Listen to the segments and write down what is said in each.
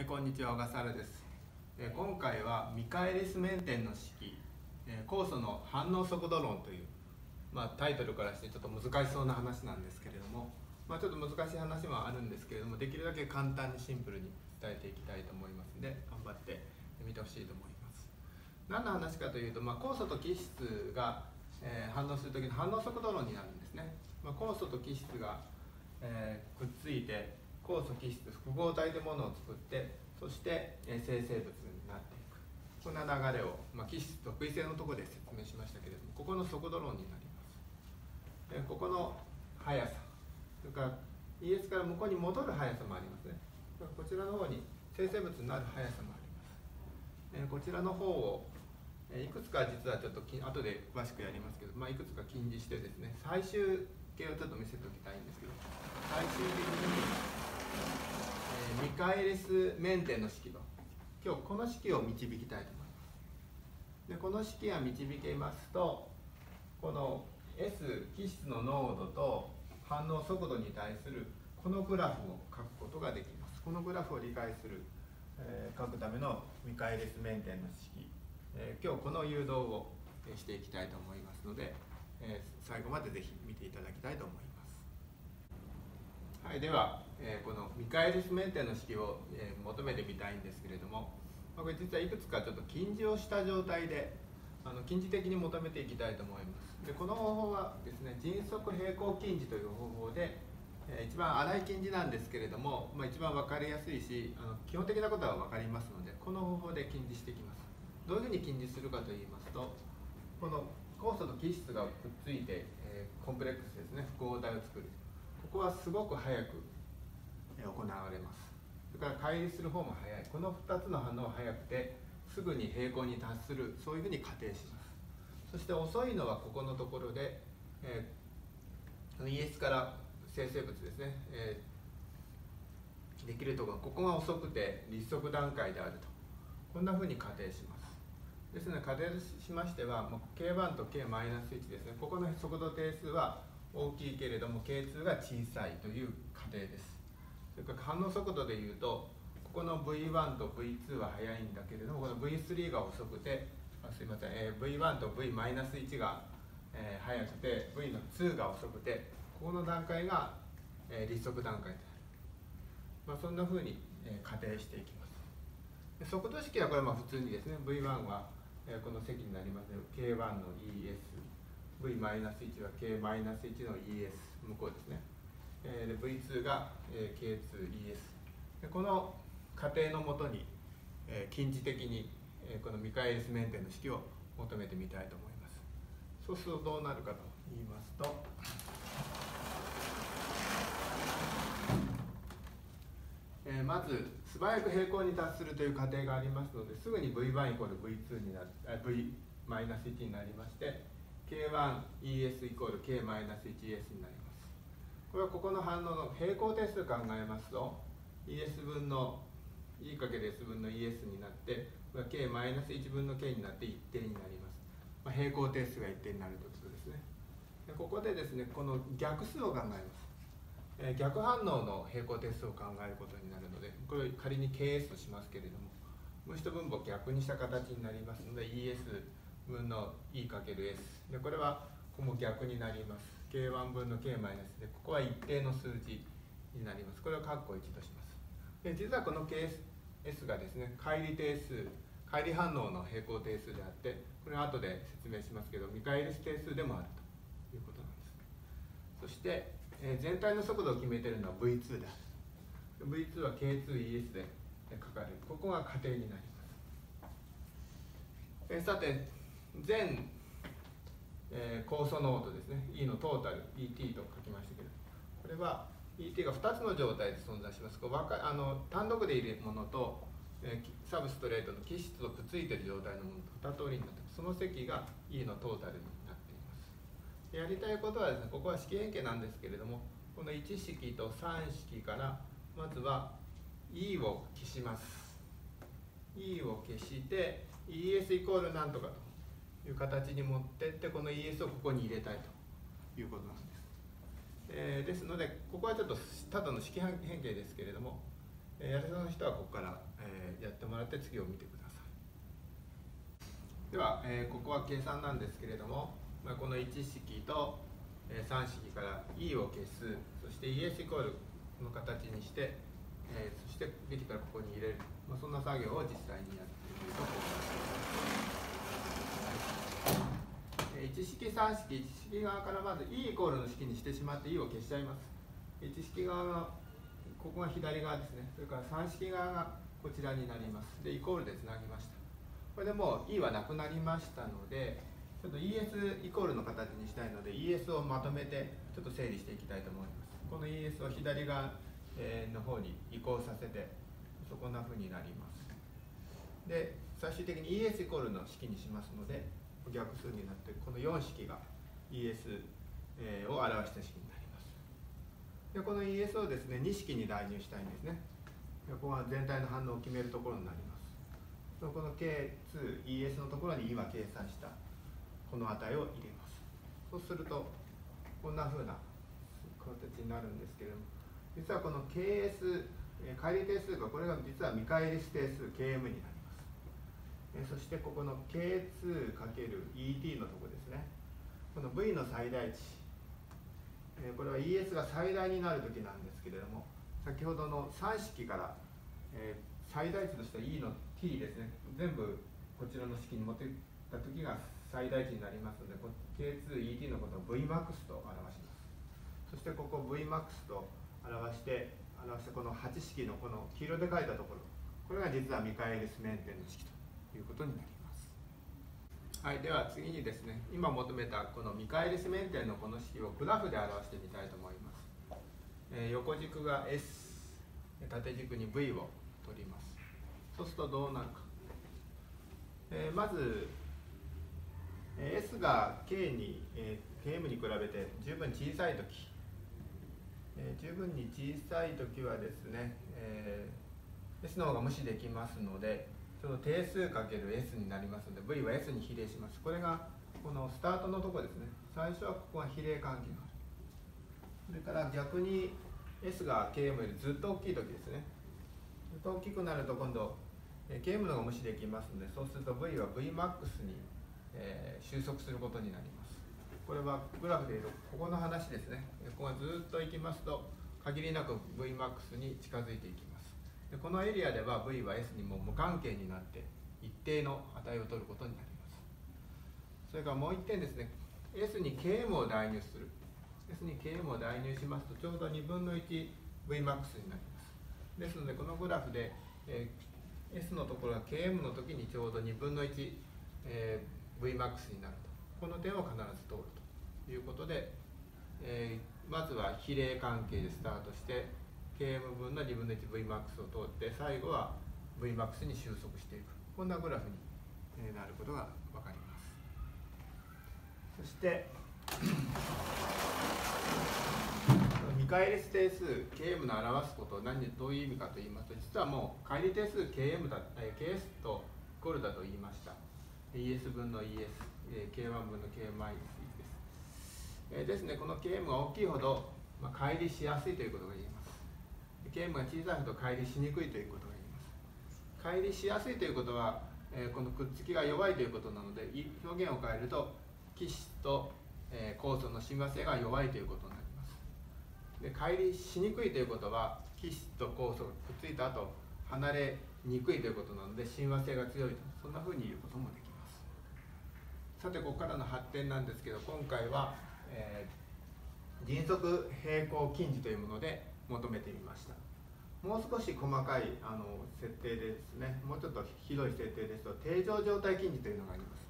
えこんにちは小笠原です、え今回はミカエリス面点の式、え酵素の反応速度論という、まあ、タイトルからしてちょっと難しそうな話なんですけれども、まあ、ちょっと難しい話もあるんですけれどもできるだけ簡単にシンプルに伝えていきたいと思いますので頑張ってみてほしいと思います。何の話かというと、まあ、酵素と基質が、え反応する時の反応速度論になるんですね、ま、酵素と基質が、えーくっついて酵素基質複合体でものを作ってそして、え生成物になっていく。こんな流れを、まあ、基質特異性のところで説明しましたけれどもここの速度論になります。でここの速さそれから ES から向こうに戻る速さもありますね。こちらの方に生成物になる速さもあります。えこちらの方をえいくつか実はちょっと後で詳しくやりますけど、まあ、いくつか禁じしてですね最終形をちょっと見せておきたいんですけど最終的に、ミカエレスメンテの式と今日この式を導きたいと思います。でこの式が導けますとこの S 基質の濃度と反応速度に対するこのグラフを書くことができます。このグラフを理解する、えー書くためのミカエレスメンテの式、えー今日この誘導をえしていきたいと思いますので、えー最後までぜひ見ていただきたいと思います。はい、では、えーこのミカエリスメンテの式を、えー求めてみたいんですけれども、まあこれ実はいくつかちょっと禁じをした状態であの近似的に求めていきたいと思います。でこの方法はですね迅速平行近似という方法で、えー一番粗い近似なんですけれども、まあ、一番分かりやすいしあの基本的なことは分かりますのでこの方法で近似していきます。どういうふうに近似するかといいますとこの酵素と基質がくっついて、えーコンプレックスですね複合体を作る。ここはすごく早くえー行われます。それから乖離する方も早い。この2つの反応は早くてすぐに平行に達するそういうふうに仮定します。そして遅いのはここのところで、えー、ES から生成物ですね、えーできるところ。ここが遅くて立足段階であると。こんなふうに仮定します。ですので仮定しましてはもう K1 と K-1 ですね。ここの速度定数は大きいけれども K2 が小さいという仮定です。それから反応速度でいうとここの V1 と V2 は速いんだけれどもこの V3 が遅くてあすいません、えー V1 と V-1 が、えー速くて V の2が遅くてここの段階が、えー立足段階である、まあ、そんなふうに、えー仮定していきます。速度式はこれはまあ普通にですね V1 は、えーこの積になります。ので K1 の ES v-1 は K-1 の ES 向こうですね、えーで V2 が、えー K2ES この仮定のもとに、えー近似的に、えーこのミカエスメンテの式を求めてみたいと思います。そうするとどうなるかと言いますとえーまず素早く平行に達するという過程がありますのですぐに V1 イコール V2 になるあ V-1 になりまして K1ES イコール K-1ES になります。これはここの反応の平行定数考えますと ES 分の E かける S 分の ES になってこれは K-1 分の K になって一定になります、まあ、平行定数が一定になるということですね。でここでですねこの逆数を考えます。えー逆反応の平行定数を考えることになるのでこれを仮に KS としますけれどももう一分母を逆にした形になりますので ES 分の E×S でこれはここも逆になります。K1 分の K マイナス。でここは一定の数字になります。これを括弧1とします。で実はこの KS がですね乖離定数乖離反応の平行定数であってこれは後で説明しますけど未乖離定数でもあるということなんです。そして、えー全体の速度を決めているのは V2 です V2 は K2ES でえー書かれる。ここが仮定になります、えーさて全、えー、酵素濃度ですね。E のトータル ET と書きましたけど。これは ET が2つの状態で存在します。こうわかあの単独でいるものと、えーサブストレートの基質とくっついている状態のものと2通りになってその積が E のトータルになっています。やりたいことはですねここは式変形なんですけれどもこの1式と3式からまずは E を消します。E を消して ES イコールなんとかと。いう形に持ってってこの ES をここに入れたいということなんです、えーですのでここはちょっとただの式変形ですけれどもえやれそうな人はここから、えやってもらって次を見てください。では、えここは計算なんですけれども、まあ、この1式と、3式から E を消すそして ES イコールの形にして、えそしてできたらここに入れる、まあ、そんな作業を実際にやってみるとこうなります。1式3式1式側からまず E イコールの式にしてしまって E を消しちゃいます。1式側のここが左側ですね。それから3式側がこちらになります。でイコールでつなぎました。これでもう E はなくなりましたのでちょっと ES イコールの形にしたいので ES をまとめてちょっと整理していきたいと思います。この ES を左側の方に移行させてそこんな風になります。で最終的に ES イコールの式にしますので逆数になってこの4式が ES を表した式になります。でこの ES をですね2式に代入したいんですね。ここが全体の反応を決めるところになります。この K2ES のところに今計算したこの値を入れます。そうするとこんな風な形になるんですけれども実はこの KS 乖離定数がこれが実は見返り定数 KM になります。そしてここの K2×ET のとこですね。この V の最大値。えこれは ES が最大になる時なんですけれども先ほどの3式から、え最大値とした E の t ですね。全部こちらの式に持っていった時が最大値になりますので K2ET のことを Vmax と表します。そしてここ Vmax と表して表してこの8式のこの黄色で書いたところ。これが実はミカエリスメンテンの式と。いうことになります。はい、では次にですね今求めたこの見返りスメンテンのこの式をグラフで表してみたいと思います、えー、横軸が S 縦軸に V を取ります。そうするとどうなるか、えー、まず S が K に、えー、KM に比べて十分小さい時、えー、十分に小さい時はですね、えー、S の方が無視できますのでその定数かける S になりますので V は S に比例します。これがこのスタートのとこですね。最初はここが比例関係がある。それから逆に S が KM よりずっと大きい時ですね。ずっと大きくなると今度 KM の方が無視できますのでそうすると V は VMAX に、えー、収束することになります。これはグラフでいうとここの話ですね。ここがずっと行きますと限りなく VMAX に近づいていきます。でこのエリアでは V は S にも無関係になって一定の値を取ることになります。それからもう一点ですね。S に Km を代入する。S に Km を代入しますとちょうど2分の 1VMAX になります。ですのでこのグラフで、えー、S のところが Km の時にちょうど2分の 1Vmax になると。この点を必ず通るということで、えー、まずは比例関係でスタートして km 分の2分の 1Vmax を通って最後は Vmax に収束していく。こんなグラフになることが分かります。そして 見返り定数 km の表すこと何どういう意味かと言いますと実はもう乖離定数 km だ、え ks とイコールだと言いました。es 分の es、え k1 分の k マイナス1です、えですねこの km が大きいほど、まあ、乖離しやすいということが言えます。ゲームが小さいほど乖離しにくいということが言います。乖離しやすいということは、えー、このくっつきが弱いということなので表現を変えると基質と、えー、酵素の親和性が弱いということになります。で乖離しにくいということは基質と酵素がくっついた後離れにくいということなので親和性が強いとそんなふうに言うこともできます。さてここからの発展なんですけど今回は、えー、迅速平行近似というもので求めてみました。もう少し細かいあの設定でですねもうちょっとひどい設定ですと定常状態近似というのがあります。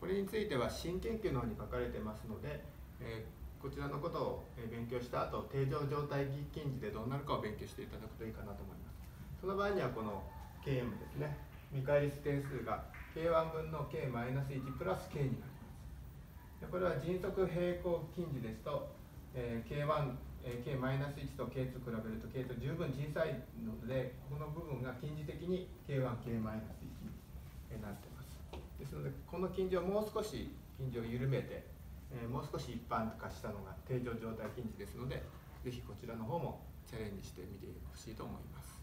これについては新研究の方に書かれてますので、えー、こちらのことを勉強した後定常状態近似でどうなるかを勉強していただくといいかなと思います。その場合にはこの Km ですね見返り定数が K1 分の K-1 プラス K になります。これは迅速平行近似ですと、えー、K1 え K-1 と K と比べると K と十分小さいのでこの部分が近似的に K1K-1 になってます。ですのでこの近似をもう少し近似を緩めて、え、もう少し一般化したのが定常状態近似ですのでぜひこちらの方もチャレンジしてみてほしいと思います。